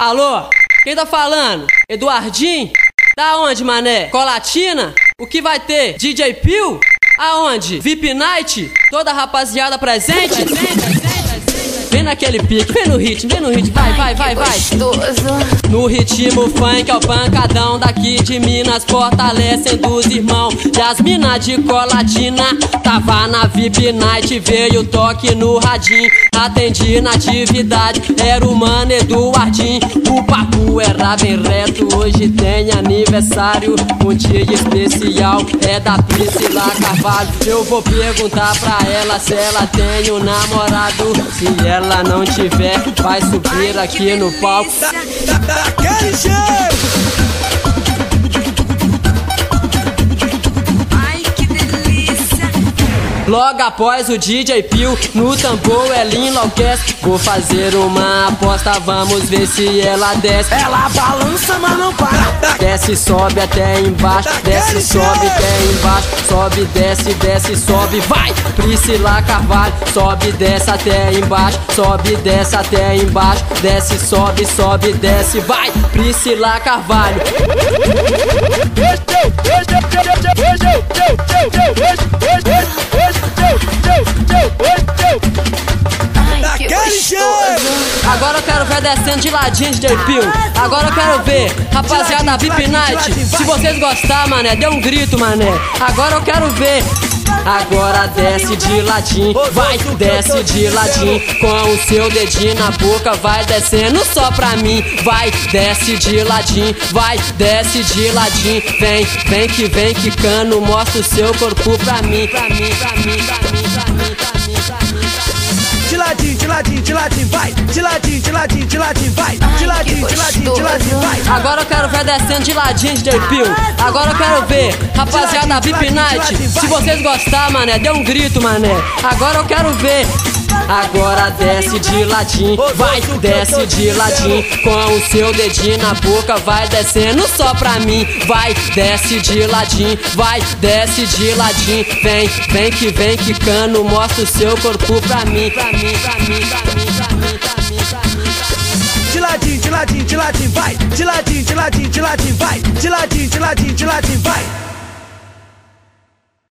Alô? Quem tá falando? Eduardinho? Da onde, mané? Colatina? O que vai ter? DJ Pio? Aonde? VIP Night? Toda rapaziada presente? Vem naquele pique, vem no ritmo, vem no ritmo, vai, vai, vai, vai. No ritmo funk é o pancadão daqui de Minas, fortalecendo os irmãos. E as minas de colatina, tava na VIP Night, veio toque no radinho. Atendi na atividade, era o mano Eduardinho. Papo era bem reto, hoje tem aniversário. Um dia especial, é da Priscila Carvalho. Eu vou perguntar pra ela se ela tem um namorado. Se ela não tiver, vai subir aqui no palco. Daquele jeito! Logo após o DJ Pio, no tambor ela enlouquece. Vou fazer uma aposta, vamos ver se ela desce. Ela balança, mas não para. Desce, sobe até embaixo, desce, sobe até embaixo, sobe, desce, desce, sobe, vai! Priscila Carvalho, sobe, desce até embaixo, sobe, desce até embaixo, desce, sobe, sobe, desce, vai! Priscila Carvalho, quero ver descendo de ladinho DJ Pio. Agora eu quero ver, rapaziada da VIP Night. Se vocês gostar, mané, dê um grito, mané. Agora eu quero ver. Agora desce de ladinho, vai, desce de ladinho Com o seu dedinho na boca, vai descendo só pra mim Vai, desce de ladinho, vai, desce de ladinho Vem, vem que vem que cano, mostra o seu corpo pra mim, pra mim, pra mim, pra mim, ladinho, de ladinho, de ladinho, vai. De ladinho, de ladinho, de ladinho, vai. De ladinho, de ladinho, de ladinho, vai. Agora eu quero ver descendo de ladinho DJ Pio Agora eu quero ver, rapaziada da VIP Night Se vocês gostar, mané, dê um grito, mané Agora eu quero ver Agora desce de ladinho, vai, desce de ladinho Com o seu dedinho na boca, vai descendo só pra mim Vai, desce de ladinho, vai, desce de ladinho Vem, vem que vem que cano, mostra o seu corpo pra mim Pra mim, pra mim, pra mim, pra mim, pra mim, pra mim, pra mim De ladinho, de ladinho, de ladinho, vai. De ladinho, de ladinho, de ladinho, vai. De ladinho, de ladinho, de ladinho, vai.